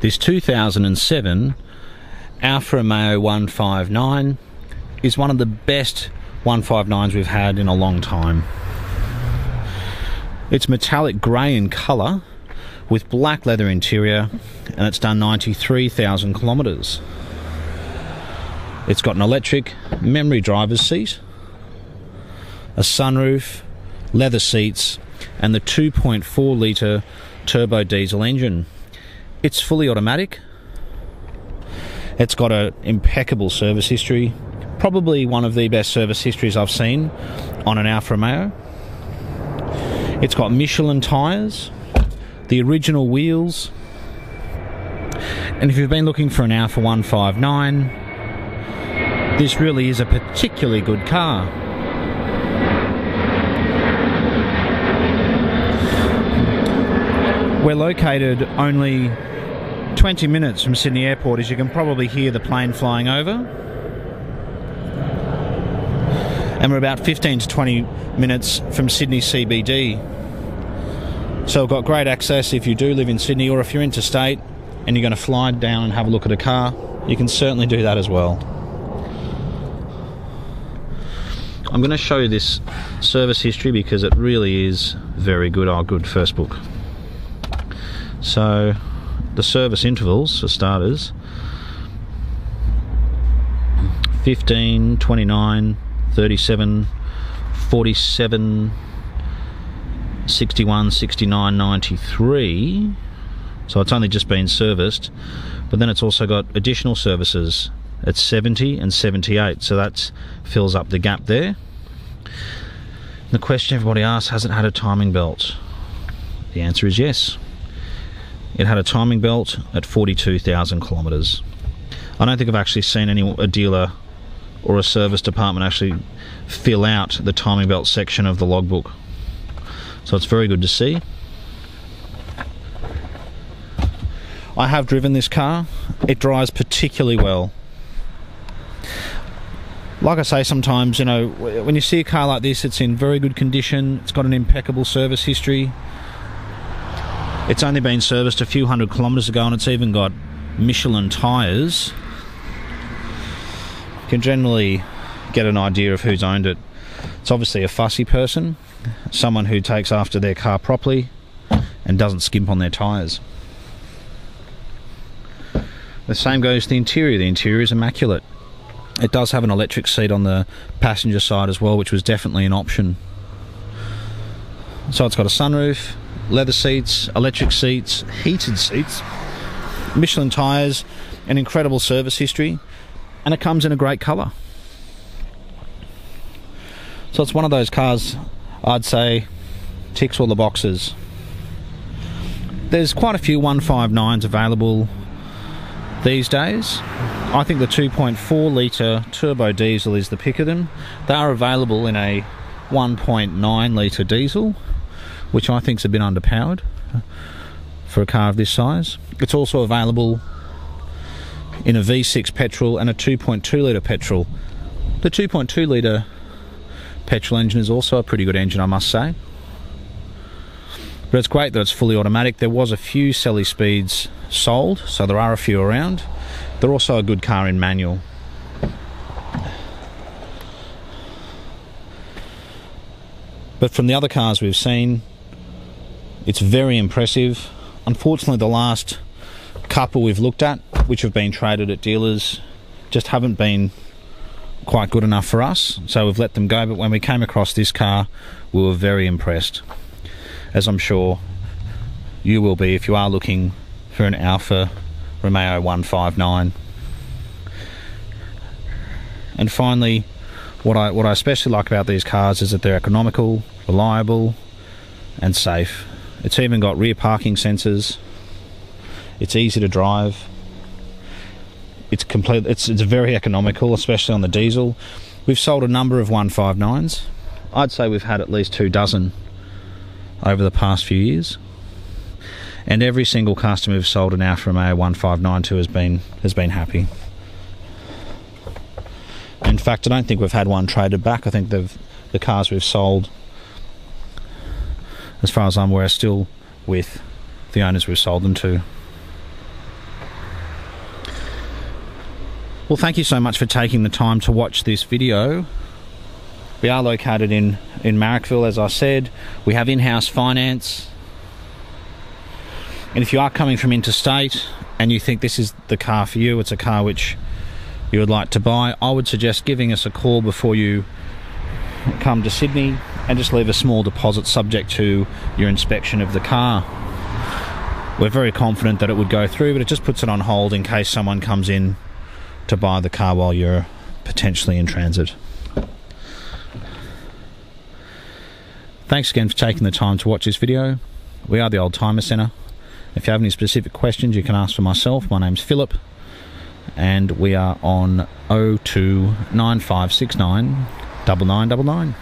This 2007 Alfa Romeo 159 is one of the best 159s we've had in a long time. It's metallic grey in colour with black leather interior and it's done 93,000 kilometres. It's got an electric memory driver's seat, a sunroof, leather seats, and the 2.4 litre turbo diesel engine. It's fully automatic. It's got an impeccable service history, probably one of the best service histories I've seen on an Alfa Romeo. It's got Michelin tyres, the original wheels, and if you've been looking for an Alfa 159, this really is a particularly good car. We're located only 20 minutes from Sydney Airport, as you can probably hear the plane flying over. And we're about 15 to 20 minutes from Sydney CBD. So we've got great access if you do live in Sydney or if you're interstate and you're going to fly down and have a look at a car, you can certainly do that as well. I'm going to show you this service history because it really is very good, our good first book. So the service intervals for starters 15, 29, 37, 47, 61, 69, 93. So it's only just been serviced, but then it's also got additional services at 70 and 78, so that fills up the gap there. The question everybody asks has it had a timing belt? The answer is yes. It had a timing belt at 42,000 kilometres. I don't think I've actually seen any a dealer or a service department actually fill out the timing belt section of the logbook. So it's very good to see. I have driven this car. It drives particularly well. Like I say, sometimes, you know, when you see a car like this, it's in very good condition, it's got an impeccable service history, it's only been serviced a few hundred kilometres ago and it's even got Michelin tyres. You can generally get an idea of who's owned it. It's obviously a fussy person, someone who takes after their car properly and doesn't skimp on their tyres. The same goes to the interior. The interior is immaculate. It does have an electric seat on the passenger side as well, which was definitely an option. So it's got a sunroof, leather seats, electric seats, heated seats, Michelin tyres, an incredible service history, and it comes in a great colour. So it's one of those cars I'd say ticks all the boxes. There's quite a few 159s available these days. I think the 2.4 litre turbo diesel is the pick of them. They are available in a 1.9 litre diesel which I think is a bit underpowered for a car of this size. It's also available in a V6 petrol and a 2.2 litre petrol. The 2.2 litre petrol engine is also a pretty good engine, I must say. But it's great that it's fully automatic. There was a few Selespeeds sold, so there are a few around. They're also a good car in manual. But from the other cars we've seen, it's very impressive. Unfortunately, the last couple we've looked at, which have been traded at dealers, just haven't been quite good enough for us, so we've let them go. But when we came across this car, we were very impressed, as I'm sure you will be if you are looking for an Alfa Romeo 159. And finally, what I what I especially like about these cars is that they're economical, reliable, and safe. It's even got rear parking sensors. It's easy to drive. It's complete. It's it's very economical, especially on the diesel. We've sold a number of 159s. I'd say we've had at least two dozen over the past few years. And every single customer we've sold an Alfa Romeo 159 to has been has been happy. In fact, I don't think we've had one traded back. I think the the cars we've sold as far as I'm aware, still with the owners we've sold them to. Well, thank you so much for taking the time to watch this video. We are located in, in Marrickville, as I said. We have in house finance. And if you are coming from interstate and you think this is the car for you, it's a car which you would like to buy, I would suggest giving us a call before you come to Sydney and just leave a small deposit subject to your inspection of the car. We're very confident that it would go through, but it just puts it on hold in case someone comes in to buy the car while you're potentially in transit. Thanks again for taking the time to watch this video. We are the Oldtimer Centre. If you have any specific questions, you can ask for myself. My name's Philip, and we are on 029569 9999.